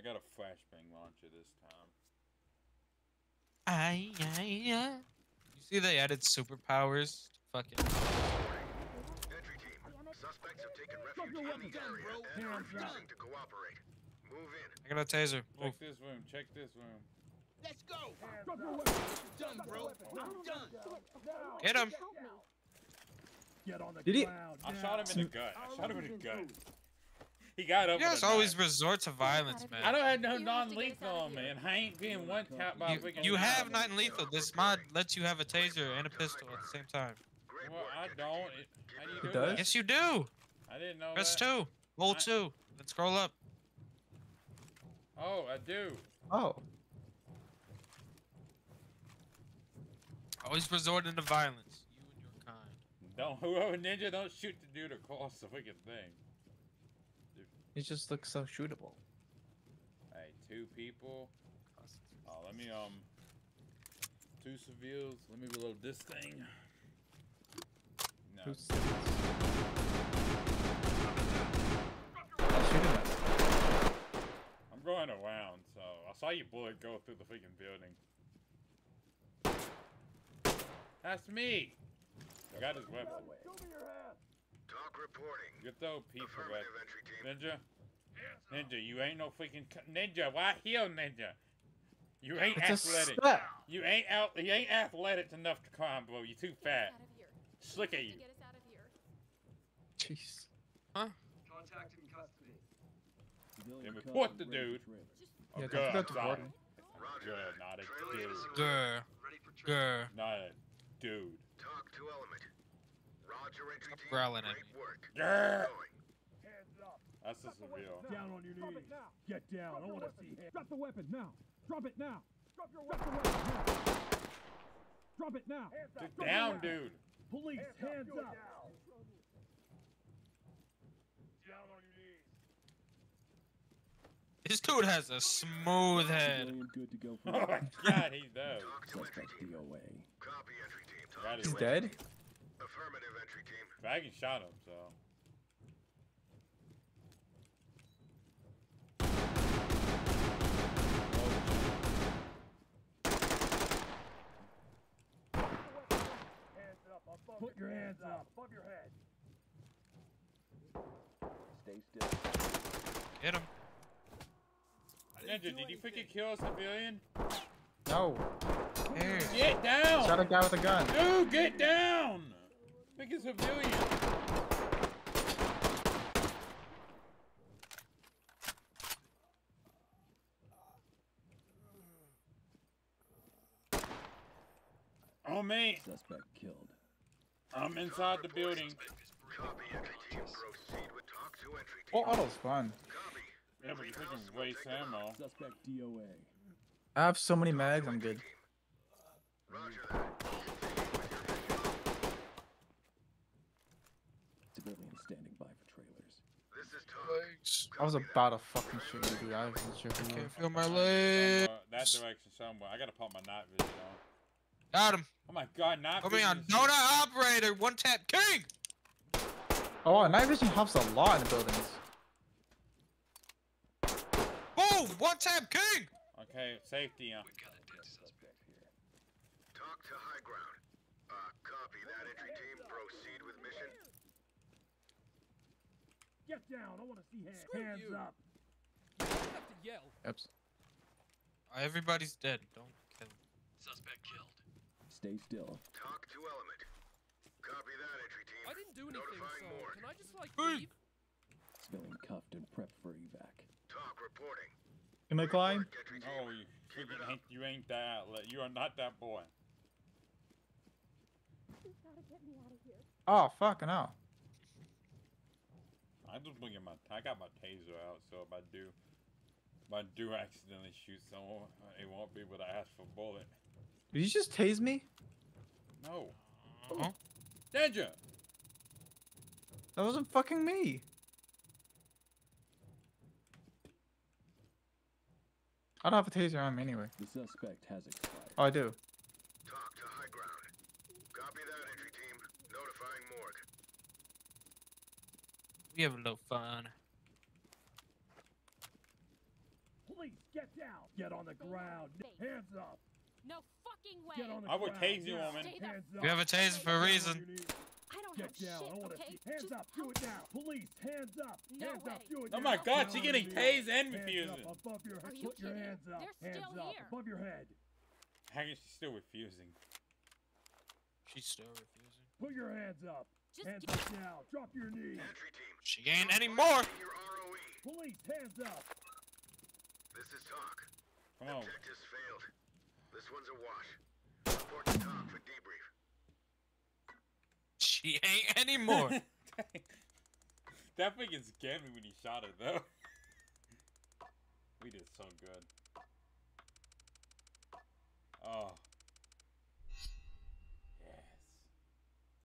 I got a flashbang launcher this time. Aye, aye, aye. You see they added superpowers? Fucking. Entry team, suspects have taken refuge in the area and are refusing to cooperate. Move in. I got a taser. Move. Check this room. Check this room. Let's go. Done, bro. I'm done. Get him. Get on the Did he- I shot him in the gut. I shot him in the gut. He got up. You with guys always knife. resort to violence, man. I don't have no You have to get us non-lethal out of on me, here. and I ain't being one tapped by You, you have non lethal. This mod lets you have a taser and a pistol at the same time. Well, I don't. It, how do you It do does? that? Yes, you do. I didn't know Press that. two. Roll I- two. Then scroll up. Oh, I do. Oh. Always resorting to violence. You and your kind. Don't whoever ninja don't shoot the dude across the freaking thing. He just looks so shootable. Hey, two people. Oh, let me um. Two civils. Let me reload this thing. No. Who's I'll shoot him at- I'm going around, so I saw your bullet go through the freaking building. That's me. I got his weapon. TOC reporting. Get those people back. Affirmative entry team. Ninja. Ninja, you ain't no freaking c- ninja. Why here, ninja? You ain't It's athletic. step. You ain't out. You ain't athletic enough to climb, bro. You too fat. Out. Slick at you. get us out of here. Jeez. Huh? Contact in custody. Then report the dude. Oh, Yeah, good, don't forget sorry. report him. Roger Good, not a Trailers dude. to secure. Grr. Ready for training. Grr. Not a dude. TOC to element. Roger entry Stop team. growling at Great me. work. Grr. Going. That's a civil. Down on your knees. Get down. I want to see hands. Drop the weapon now. Drop it now. Drop your weapon. Drop the weapon now. Drop it now. Get down, dude. Police, hands up. This dude has a smooth head. Good to go Oh my god, he does. TOC to entry suspect. DOA. Copy entry team. TOC That to is He's dead? Team. Affirmative entry shot him, so. Put your hands up. Above your head. Stay still. Hit him. Ninja, did you freaking kill a civilian? No. Here. Get down! Shot a guy with a gun. Dude, get down! Freaking civilian! Oh me! Suspect killed. I'm inside the building. Copy entry team. Proceed with TOC to entry team. Oh, auto's fun. Copy. Yeah, but you freaking waste ammo. Suspect DOA. I have so many mags, I'm good. Roger that. Civilians standing by for trailers. This is TOC. I was about to fucking shoot you, dude. I wasn't sure who you Can't feel my leg. Somewhere- that direction somewhere. I gotta pop my night vision on. Got him. Oh my god, night Put me vision on is- Donut Operator. One tap king. Oh, night vision helps a lot in the buildings. Boom. One tap king. Okay, safety. Uh, TOC to high ground. Uh, copy that entry team. Proceed with mission. Get down. I want to see hands. Screw hands you. up. You don't have to yell. Oops. Uh, everybody's dead. Don't kill. Suspect killed. Stay still. TOC to element. Copy that entry team. I didn't do anything, Notifying so morgue. can I just like Hey. leave? Civilian cuffed and prepped for evac. TOC reporting. Can I climb? Work, entry oh, you freaking ain't, you ain't that outlet. You are not that boy. You've gotta get me out of here. Oh, fucking hell. I just bringing my. I got my taser out, so if I do, if I do accidentally shoot someone, it won't be what I asked for bullet. Did you just tase me? No, Uh-huh. Ninja. That wasn't fucking me. I don't have a taser on me anyway. The suspect has expired. Oh, I do. TOC to high ground. Copy that entry team. Notifying morgue. We have a little fun. Please get down. Get on the ground. Hands up. No fucking way. Get on the I would ground. tase you, now. woman. Stay the Hands f- up. We have a taser for a reason. I don't Get have down. shit, I want to okay? see. Hands Just up. Do it now. Police, hands up. No hands up. Do it Oh my God, Get she getting your tased and Hands refusing. Up above your head. Are you Put your hands up. They're hands still up here. above your head. How is she still refusing? She's still refusing. Put your hands up. Just Hands get- up now. Drop your knees. Entry team. She ain't any stop more. violating Your ROE. Police, hands up. This is TOC. Come on. Objectives failed. This one's a wash. Report to TOC for debrief. She ain't anymore. that freaking scared me when he shot it though. we did so good. Oh.